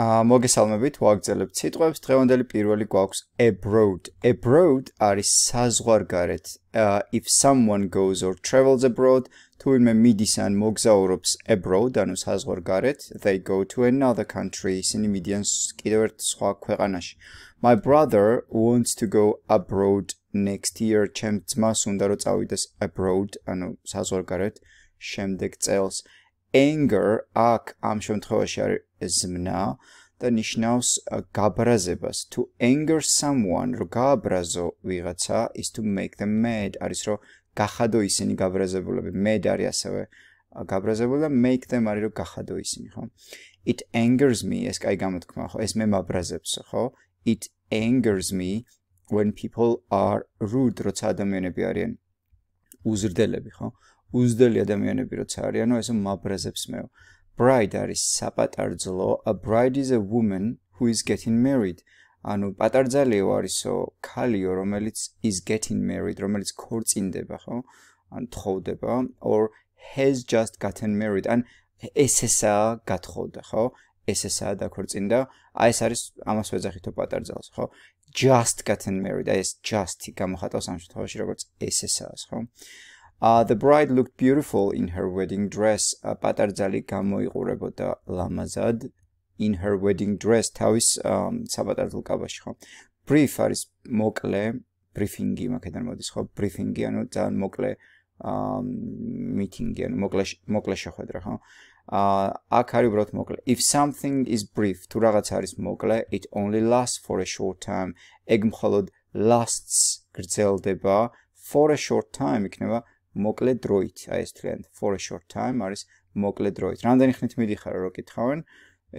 მოგესალმებით, ვაგზელებთ სიტყვებს. დღევანდელი პირველი გვაქვს abroad. abroad არის საზღვარგარეთ. If someone goes or travels abroad, თუ ვინმე მიდის ან მოგზაურობს abroad, ანუ საზღვარგარეთ, they go to another country, ისინი მიდიან კიდევ ერთ სხვა ქვეყანაში. My brother wants to go abroad next year. ჩემ ძმას უნდა რომ წავიდეს abroad, ანუ საზღვარგარეთ შემდეგ წელს. Anger აქ ამ შემთხვევაში არის ზმნა და ნიშნავს გაბრაზებას. To anger someone რო გააბრაზო ვიღაცა is to make them mad. არის რომ გახადო ისინი გაბრაზებულები. mad არის ასევე გაბრაზებული და make them არის რომ გახადო ისინი ხო? It angers me. ეს კაი გამოთქმა ხო? ეს მე მაბრაზებს ხო? It angers me when people are rude როცა ადამიანები არიან უზრდელები ხო უზდელი ადამიანები როცა არიანო ესე მაბრაზებს მეო bride არის საპატარძლო a bride is a woman who is getting married. ანუ პატარძალიო არისო ქალიო რომელიც is getting married რომელიც ქორწინდება ხო? ან თხოვდება. Or has just gotten married. ან ესესა გათხოვდა ხო? ესესა დაქორწინდა. აი ეს არის ამას ვეძახითო პატარძალს ხო? Just gotten married. აი ეს just გამოხატავს ამ შემთხვევაში როგორც ესესაა ხო Uh, the bride looked beautiful in her wedding dress. Uh, პატარძალი გამოიყურებოდა ლამაზად in her wedding dress. თავის um, საპატარძალ კაბაში ხო. brief არის მოკლე, briefing-ი მაგედან მოდის ხო? briefing-ი ანუ ძალიან მოკლე um meeting-ი ანუ მოკლე მოკლე შეხვედრა ხო? აა აქ არის უბრალოდ მოკლე. If something is brief, თუ რაღაც არის მოკლე, it only lasts for a short time. ეგ მხოლოდ lasts გრძელდება for a short time იქნება მოკლე დროით, აი ეს თქვენ for a short time არის მოკლე დროით. რამდენი ხნით მიდიხარ რო კითხავენ?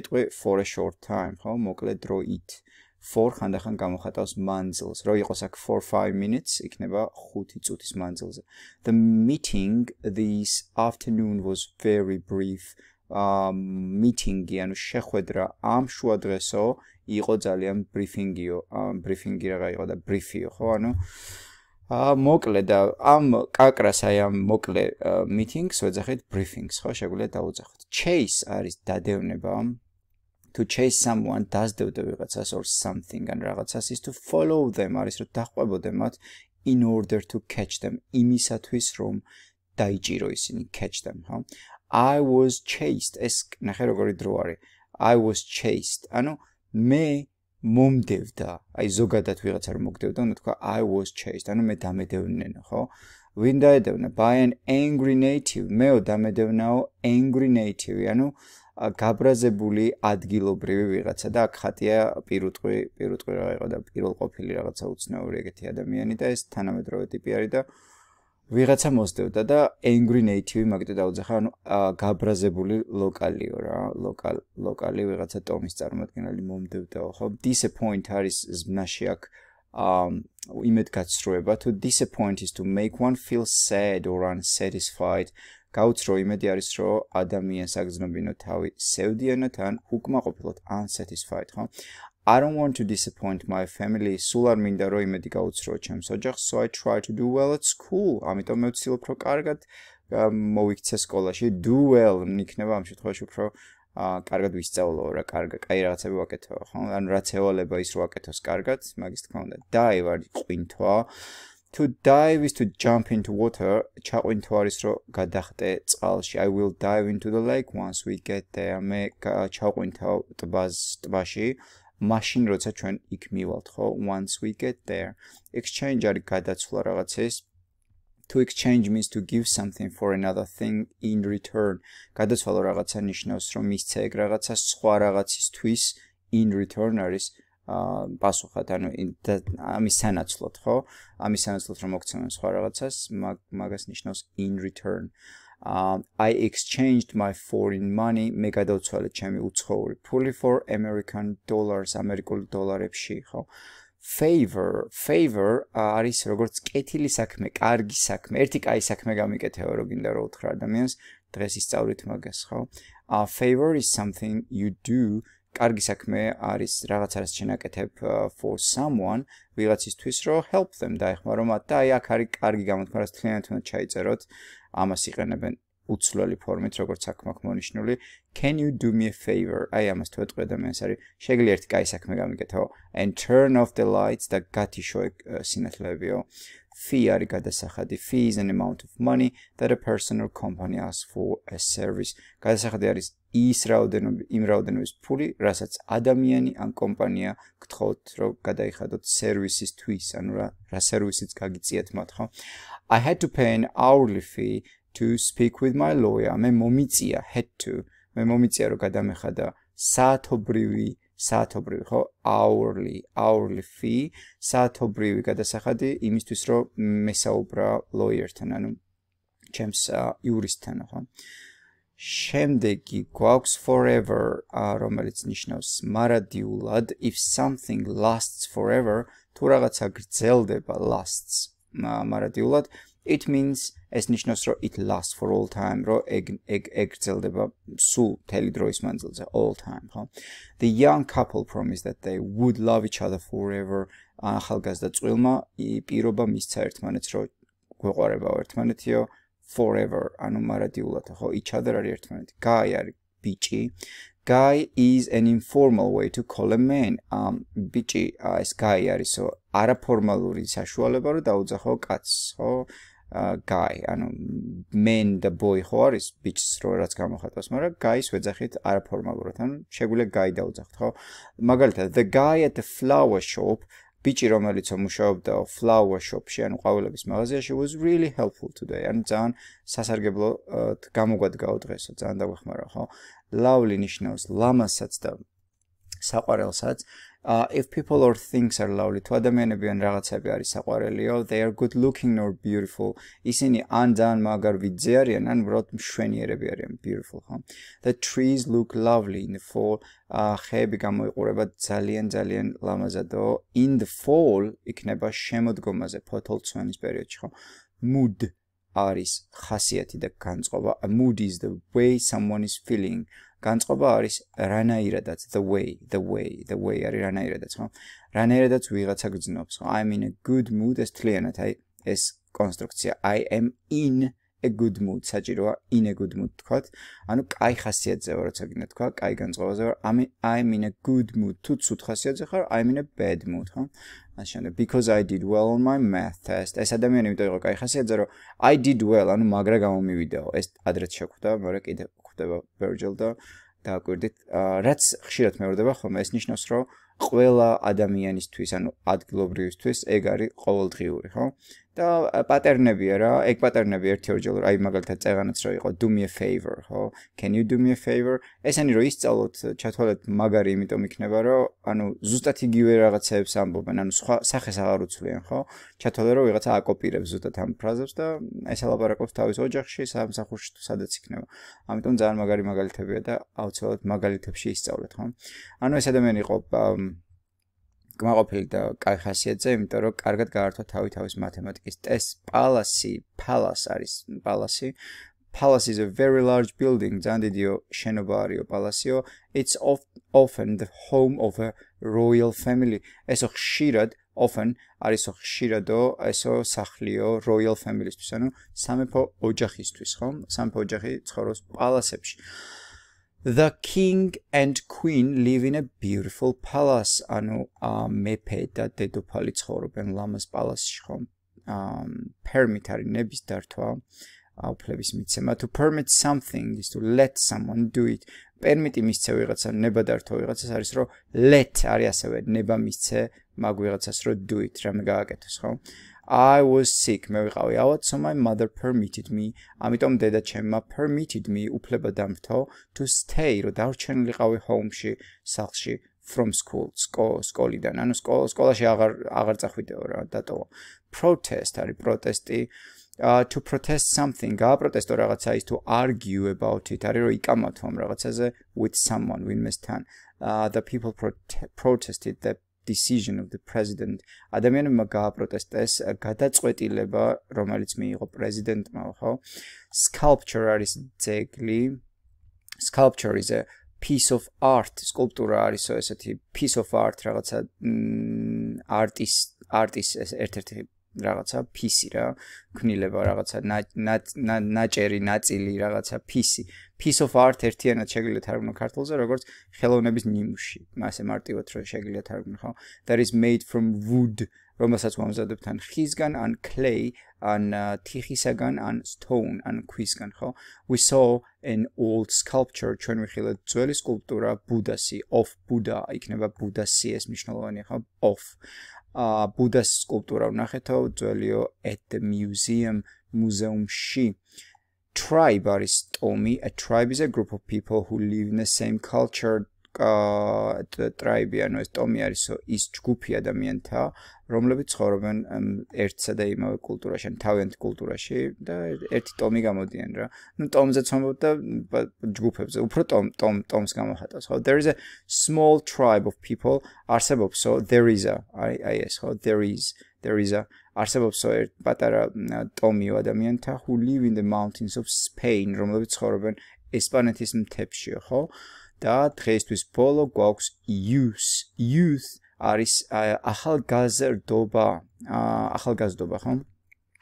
ეტყვი for a short time, ხო? მოკლე დროით. for ხანდახან გამოხატავს მანძილს. რო იყოს აქ for 5 minutes, იქნება 5 წუთის მანძილზე. The meeting this afternoon was very brief. um meeting-ი, ანუ შეხვედრა ამ შუა დღესო იყო ძალიან briefing-იო. ამ briefing-ი რაღა იყო და brief-იო, ხო? ანუ მოკლე და ამ კაკრას აი ამ მოკლე meetings ვეძახით briefings ხო შეგვიძლია დაუძახოთ chase არის დადევნება to chase someone დაძდევდა ვიღაცას or something ან რაღაცას is to follow them არის რომ დაყვებოდე მათ in order to catch them იმისათვის რომ დაიჭირო ისინი catch them ხო? I was chased ეს ნახე როგორი დრო არის. I was chased. ანუ მე მომდევდა, აი ზოგადად ვიღაცა რომ მოგდევდა, უნდა თქვა I was chased, ანუ მე დამედევნენ, ხო? ვინ დაედევნა? By an angry native. მეო დამედევნაო angry native, ანუ გაბრაზებული ადგილობრივი ვიღაცა და აქ ხატია პირუტყვი, პირუტყვი რა იყო და პირველ ყოფილი რაღაცა უცნაური ეგეთი ადამიანი და ეს თანამედროვე ტიპი არის და ვიღაცა მოსდევდა და angry native მაგიტო დაუძახა ანუ გაბრაზებული ლოკალიო რა ლოკალ ლოკალი ვიღაცა ტომის წარმოადგენელი მომდევდაო ხო? disappoint არის ზმნაში აქ um იმედ გაცრუება თუ disappoint is to make one feel sad or unsatisfied. გაუცრო იმედი არის რომ ადამიანს აგზნობინო თავი სევდიანად ან უკმაყოფილოთ unsatisfied ხო I don't want to disappoint my family. სულ არ მინდა რომ იმედი გაუცრო ჩემს ოჯახს, so I try to do well at school. ამიტომ მე ვცდილობ რომ კარგად მოვიქცე სკოლაში. Do well, იქნება ამ შემთხვევაში უფრო აა კარგად ვისწავლო რა, კარგა, კაი რაღაცები ვაკეთო, ხო? ანუ რაც ევალება ის რო ვაკეთოს კარგად, მაგის თქმა უნდა. Dive არის ყვინთვა. To dive is to jump into water. ჩაყვინთვა არის რომ გადახტე წყალში. I will dive into the lake once we get there. მე ჩაყვინთავ ტბას, ტბაში. მაშინ როცა ჩვენ იქ მივალთ ხო? Once we get there. Exchange არის გადაცვლა რაღაცის to exchange means to give something for another thing in return. გადაცვალო რაღაცა ნიშნავს რომ მისცე ეგ რაღაცა სხვა რაღაცისთვის in return არის აა პასუხად ანუ ამის სანაცვლოდ ხო? ამის სანაცვლოდ რომ მოგცემენ სხვა რაღაცას მაგას ნიშნავს in return um i exchanged my foreign money მე გადავცვალე ჩემი უცხოური ფული for american dollars ამერიკულ დოლარებში ხო favor favor არის როგორც კეთილი საქმე კარგი საქმე. ერთი კაი საქმე გამიკეთეო რო გინდა რო უთხრა ადამიანს დღეს ისწავლით მაგას ხო? A favor is something you do კარგი საქმე არის რაღაც არის შენაკეთებ for someone ვიღაცისთვის რო help them დაეხმარო მათ და აი აქ არის კარგი გამოთქმა რაც თქვენთან უნდა ჩაიწეროთ ამას იყენებენ უცვლელი ფორმით, როგორც აქ მაქვს მონიშნული, can you do me a favor? აი ამას თუ ეტყვი ადამიანს არის, შეგიძლია ერთი კაი საქმე გამიგეთო and turn off the lights და გათიშო სინათლებიო. Fee არის გადასახადი. fee is an amount of money that a person or company asks for a service. გადასახადი არის ის რაოდენობა, იმ რაოდენობის ფული, რასაც ადამიანი ან კომპანია გთხოვთ, რომ გადაიხადოთ სერვისისთვის, ანუ რა რა სერვისიც გაგიწიათ მათ, ხო? I had to pay an hourly fee to speak with my lawyer. მე მომიწია had to. მე მომიწია რომ გადამეხადა საათობრივი საათობრივი ხო? Hourly hourly fee საათობრივი გადასახადი იმისთვის რომ მე საუბრა lawyer-თან ანუ ჩემს იურისტთან ხო? შემდეგი გვაქვს forever რომელიც ნიშნავს მარადიულად if something lasts forever თუ რაღაცა გრძელდება lasts მარადიულად it means ეს ნიშნავს რომ it lasts for all time რომ ეგ ეგ ეგრძელდება სულ მთელი დროის მანძილზე all time ხო? The young couple promised that they would love each other forever. ახალგაზრდა წყვილმა პირობა მისცა ერთმანეთს რომ გვეყარებაო ერთმანეთიო forever. ანუ მარადიულად ხო? Each other არის ერთმანეთი. Guy არის ბიჭი. Guy is an informal way to call a man. um ბიჭი ეს guy არისო არაფორმალური საშუალება რომ დაუძახო კაცს ხო guy, ანუ men the boy ხო არის bitch რო რაც გამოხატავს, მაგრამ guy-ს ვეძახით არაფორმალურად, ანუ შეგვიძლია guy დაუძახოთ, ხო? მაგალითად, the guy at the flower shop ბიჭი რომელიც მუშაობდა flower shop-ში, ანუ ყვავილების მაღაზიაში was really helpful today. ანუ ძალიან სასარგებლო გამოგვადგაო დღესო, ძალიან დაგვეხმარა, ხო? lovely ნიშნავს ლამასაც და საყვარელსაც. Uh if people or things are lovely to ადამიანები ან რაღაცები არის საყვარელიო they are good looking or beautiful. ისინი ან ძალიან მაგარ ვიძე არიან ან უბრალოდ მშვენიერები არიან beautiful ხო? The trees look lovely in the fall. Uh ხეები გამოიყურება ძალიან ძალიან ლამაზადო in the fall იქნება შემოდგომაზე ფოთოლცვენის პერიოდში ხო? Mood არის ხასიათი და განწყობა mood is the way someone is feeling. განწყობა არის რანაირადაც the way the way the way არის რანაირადაც ხო? რანაირადაც ვიღაცა გძნობს ხო? I'm in a good mood ეს თლიანად აი ეს კონსტრუქცია. I am in a good mood საჭიროა in a good mood თქვა ანუ კაი ხასიათზე ვარ როცა გინდა თქვა კაი განწყობაზე ვარ. I'm i'm in a good mood. თუ ცუდ ხასიათზე ხარ i'm in a bad mood ხო ასე შემდეგ. Because i did well on my math test. ეს ადამიანი იმიტომ იყო კაი ხასიათზე რომ i did well ანუ მაგრა გამომივიდაო ეს ადრეც შეხვდა მაგრამ კიდე ხვდება virgil და დააკვირდით. რაც ხშირად მეორდება ხოლმე ეს ნიშნავს რომ ყველა ადამიანისთვის ანუ ადგილობრივისთვის ეგ არის ყოველდღიური ხო და პატერნებია რა, ეგ პატერნები ერთ-ერთჯერ აი მაგალითად წეღანაც რო იყო do me a favor, ხო? Can you do me a favor? ესენი რო ისწავლოთ, ჩათვალეთ მაგარი, იმიტომ იქნება რომ ანუ ზუსტად იგივე რაღაცებს ამბობენ, ანუ სხვა სახეს აღარ უცვლიან, ხო? ჩათვალე რომ ვიღაცა აკოპირებს ზუსტად ამ ფრაზებს და ეს ელაპარაკობს თავის ოჯახში, სამსახურში თუ სადაც იქნება. ამიტომ ძალიან მაგარი მაგალითებია და აუცილებლად მაგალითებში ისწავლეთ, ხო? ანუ ეს ადამიანი იყო კმაყოფილი და კაი ხასიათზე, იმიტომ რომ კარგად გაართვა თავი თავის მათემატიკის ტესტს. პალასი, პალას არის პალასი. Palace is a very large building. Zandidio shenobario palacio. It's of, often the home of a royal family. Eso xhirad often არის ხშირადო ესო სახლიო royal family-ისთვის, ანუ სამეფო ოჯახისთვის, ხო? სამეფო ოჯახი ცხოვრობს პალასებში. The king and queen live in a beautiful palace. ანუ მეფე და დედოფალი ცხოვრობენ ლამაზ პალასში, ხო? um permit არის ნების დართვა, უფლების მიცემა. To permit something is to let someone do it. permit-ი მისცე ვიღაცა ნება დართვა ვიღაცას არის რომ let არის ასევე ნება მისცე მაგ ვიღაცას რომ do it, რამე გააკეთოს, ხო? I was sick. მე ვიყავი ავად, so my mother permitted me. ამიტომ დედა ჩემმა permitted me უფლება დამთო to stay, რომ დავრჩენილიყავი home-ში, სახლში from school, სკოლიდან. ანუ სკოლაში აღარ აღარ წახვიდეო რა, დატოვა. protest არის პროტესტი. uh to protest something გააპროტესტო რაღაცა is to argue about it რომ იკამათო ამ რაღაცაზე with someone ვინმესთან uh the people protested that decision of the president. ადამიანებმა გააპროტესტეს გადაწყვეტილება რომელიც მიიღო პრეზიდენტმა ხო sculpture არის ძეგლი. Sculpture is a piece of art. სკულპტურა არისო ესეთი piece of art რაღაცა artist artist ეს ერთ-ერთი რაღაცა ფისი რა ქმნილება რაღაცა ნაჭერი ნაწილი რაღაცა ფისი. Piece of art ერთიანად შეგიძლიათ თარგმნო ქართულზე როგორც ხელოვნების ნიმუში. მასე მარტივად რომ შეგიძლიათ თარგმნო ხო. That is made from wood რომელსაც მომზადებთ ან ხისგან ან clay ან თიხისაგან ან stone ან ქვისგან ხო? We saw an old sculpture. ჩვენ ვიხილეთ ძველი სკულპტურა ბუდასი of buddha. იქნება ბუდასი ეს მნიშვნელოვანია ხო? Of. ა ბუდას სკულპტურა ვნახეთო ძველიო at the museum მუზეუმში. Tribe არის ტომი. A tribe is a group of people who live in the same culture ტრაიბი ანუ ეს ტომი არის ის ჯგუფი ადამიანთა რომლებიც ცხოვრობენ ერთსა და იმავე კულტურაში, თავიანთ კულტურაში და ერთი ტომი გამოდიან რა. ну ტომზე ცნობობ და ჯგუფებზე, უფრო ტომ ტომ ტომს გამოხატავს. ხო, there is a small tribe of people არსებობს, so there is a I yes, ხო, there is there is a არსებობს so პატარა ტომი ადამიანთა who live in the mountains of Spain, რომლებიც ცხოვრობენ ესპანეთის მთებში, ხო? და დღეისთვის ბოლო გვაქვს youth, youth არის ახალგაზრდობა ახალგაზრდობა ხო?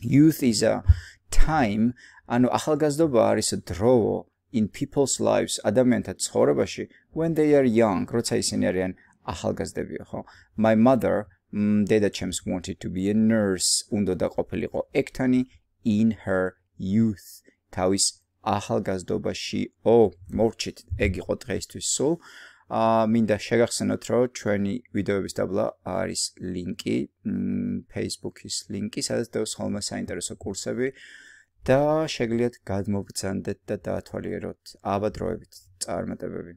Youth is a time ანუ ახალგაზრდობა არის დრო in people's lives ადამიანთა ცხოვრებაში when they are young როცა ისინი არიან ახალგაზრდებიო ხო? My mother deda chems wanted to be a nurse უნდა და ყოფილიყო ექთანი in her youth თავის ახალგაზრდობაში ო მოვჭით ეგ იყო დღეისთვის სულ აა მინდა შეგახსენოთ, რომ ჩვენი ვიდეოების დაბლა არის ლინკი, Facebook-ის ლინკი, სადაც დევს ხოლმე საინტერესო კურსები და შეგიძლიათ გადმოგცანდეთ და დაათვალიეროთ აბადროებით წარმატებები.